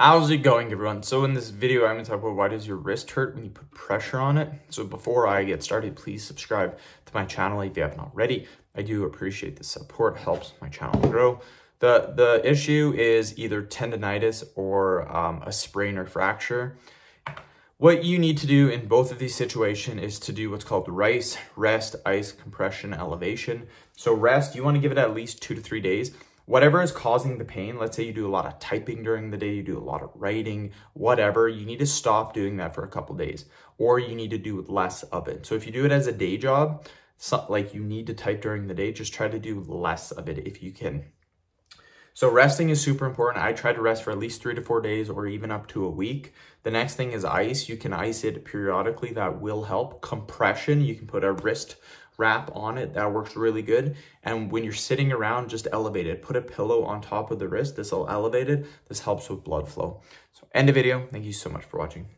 How's it going everyone? So in this video, I'm gonna talk about why does your wrist hurt when you put pressure on it. So before I get started, please subscribe to my channel if you haven't already. I do appreciate the support, helps my channel grow. The, the issue is either tendonitis or um, a sprain or fracture. What you need to do in both of these situations is to do what's called RICE, rest, ice, compression, elevation. So rest, you wanna give it at least two to three days whatever is causing the pain, let's say you do a lot of typing during the day, you do a lot of writing, whatever, you need to stop doing that for a couple days or you need to do less of it. So if you do it as a day job, so, like you need to type during the day, just try to do less of it if you can. So resting is super important. I try to rest for at least three to four days or even up to a week. The next thing is ice. You can ice it periodically. That will help. Compression, you can put a wrist wrap on it. That works really good. And when you're sitting around, just elevate it. Put a pillow on top of the wrist. This will elevate it. This helps with blood flow. So end the video. Thank you so much for watching.